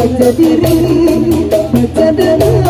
வந்ததிரே Sadhana